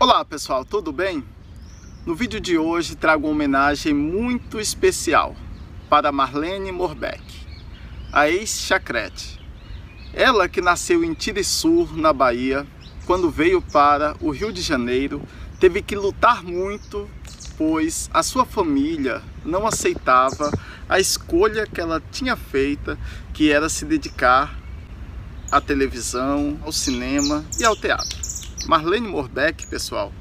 Olá pessoal, tudo bem? No vídeo de hoje trago uma homenagem muito especial para Marlene Morbeck, a ex-chacrete. Ela que nasceu em Tiriçur, na Bahia, quando veio para o Rio de Janeiro, teve que lutar muito, pois a sua família não aceitava a escolha que ela tinha feita, que era se dedicar à televisão, ao cinema e ao teatro. Marlene Morbeck, pessoal,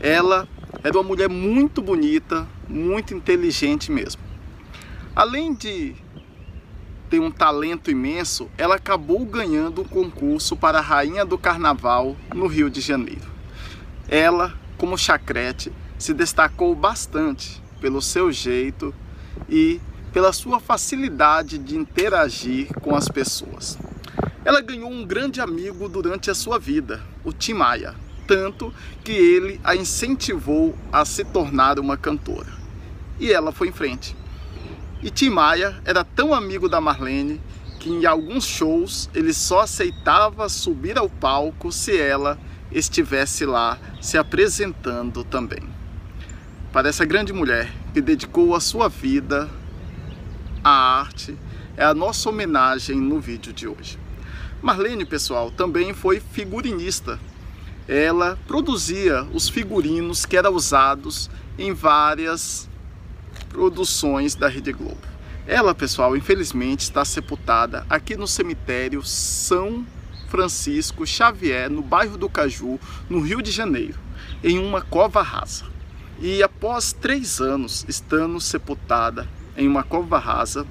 ela era uma mulher muito bonita, muito inteligente mesmo. Além de ter um talento imenso, ela acabou ganhando um concurso para a Rainha do Carnaval no Rio de Janeiro. Ela, como chacrete, se destacou bastante pelo seu jeito e pela sua facilidade de interagir com as pessoas. Ela ganhou um grande amigo durante a sua vida, o Tim Maia, tanto que ele a incentivou a se tornar uma cantora. E ela foi em frente. E Tim Maia era tão amigo da Marlene que em alguns shows ele só aceitava subir ao palco se ela estivesse lá se apresentando também. Para essa grande mulher que dedicou a sua vida à arte, é a nossa homenagem no vídeo de hoje. Marlene, pessoal, também foi figurinista. Ela produzia os figurinos que eram usados em várias produções da Rede Globo. Ela, pessoal, infelizmente está sepultada aqui no cemitério São Francisco Xavier, no bairro do Caju, no Rio de Janeiro, em uma cova rasa. E após três anos estando sepultada em uma cova rasa,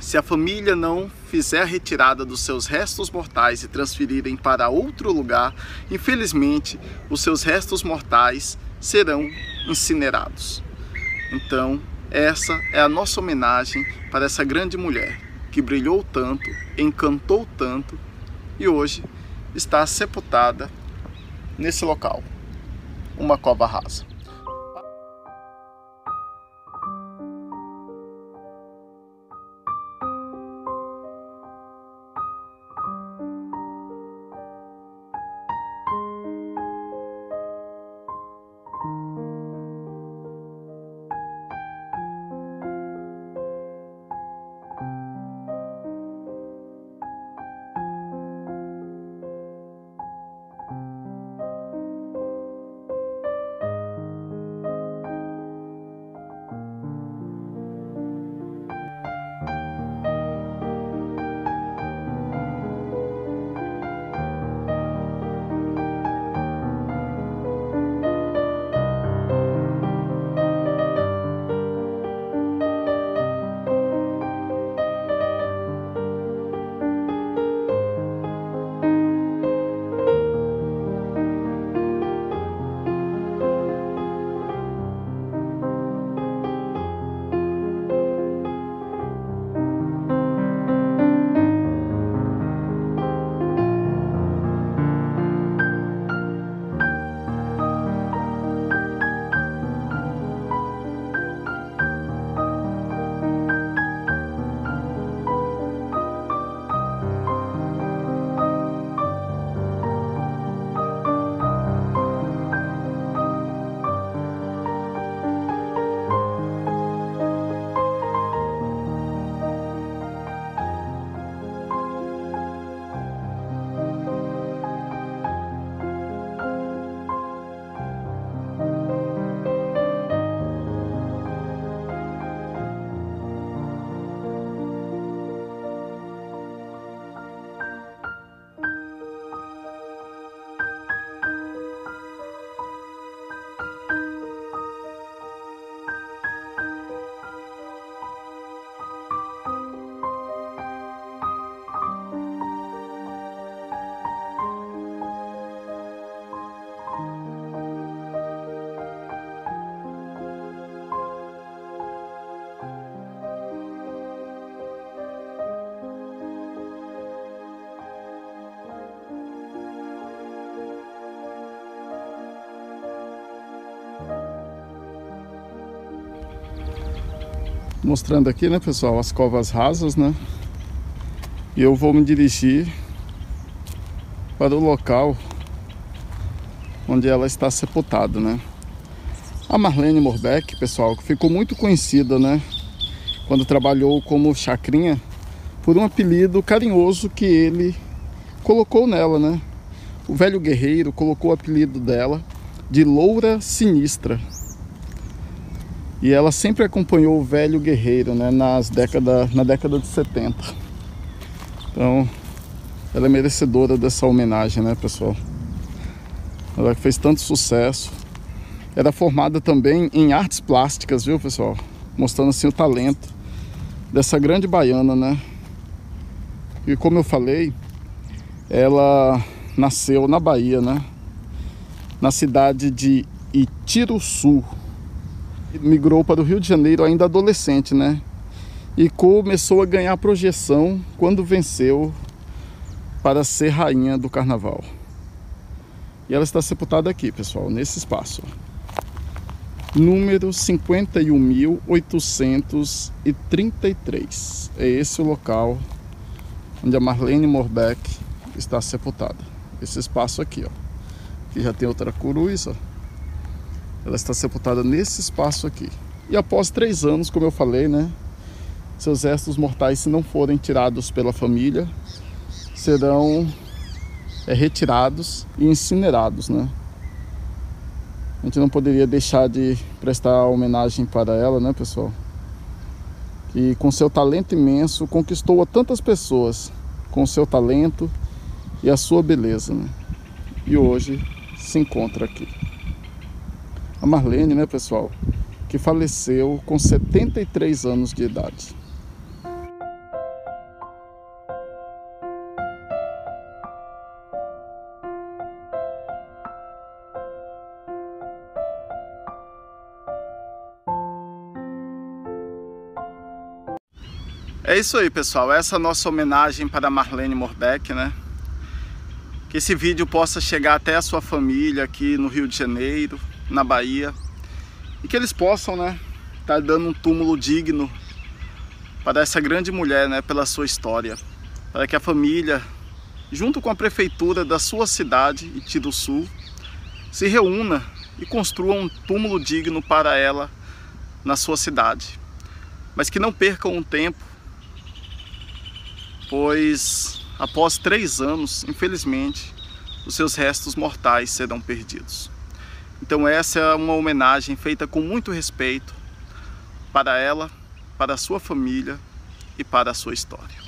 se a família não fizer a retirada dos seus restos mortais e transferirem para outro lugar, infelizmente os seus restos mortais serão incinerados. Então, essa é a nossa homenagem para essa grande mulher que brilhou tanto, encantou tanto e hoje está sepultada nesse local, uma cova rasa. Mostrando aqui, né, pessoal, as covas rasas, né? E eu vou me dirigir para o local onde ela está sepultada, né? A Marlene Morbeck, pessoal, ficou muito conhecida, né? Quando trabalhou como chacrinha, por um apelido carinhoso que ele colocou nela, né? O velho guerreiro colocou o apelido dela de Loura Sinistra. E ela sempre acompanhou o velho guerreiro, né? Nas década, na década de 70. Então, ela é merecedora dessa homenagem, né, pessoal? Ela fez tanto sucesso era formada também em artes plásticas, viu, pessoal? Mostrando assim o talento dessa grande baiana, né? E como eu falei, ela nasceu na Bahia, né? Na cidade de Itiruçu. Migrou para o Rio de Janeiro ainda adolescente, né? E começou a ganhar projeção quando venceu para ser rainha do carnaval. E ela está sepultada aqui, pessoal, nesse espaço número 51.833. É esse o local onde a Marlene Morbeck está sepultada. Esse espaço aqui, ó. Aqui já tem outra cruz, ó. Ela está sepultada nesse espaço aqui. E após três anos, como eu falei, né? Seus restos mortais, se não forem tirados pela família, serão é, retirados e incinerados, né? a gente não poderia deixar de prestar homenagem para ela, né, pessoal? Que com seu talento imenso conquistou a tantas pessoas com seu talento e a sua beleza, né? E hoje se encontra aqui. A Marlene, né, pessoal, que faleceu com 73 anos de idade. É isso aí, pessoal. Essa é a nossa homenagem para Marlene Morbeck, né? Que esse vídeo possa chegar até a sua família aqui no Rio de Janeiro, na Bahia. E que eles possam, né, estar tá dando um túmulo digno para essa grande mulher, né, pela sua história. Para que a família, junto com a prefeitura da sua cidade, Sul, se reúna e construa um túmulo digno para ela na sua cidade. Mas que não percam um tempo pois após três anos, infelizmente, os seus restos mortais serão perdidos. Então essa é uma homenagem feita com muito respeito para ela, para a sua família e para a sua história.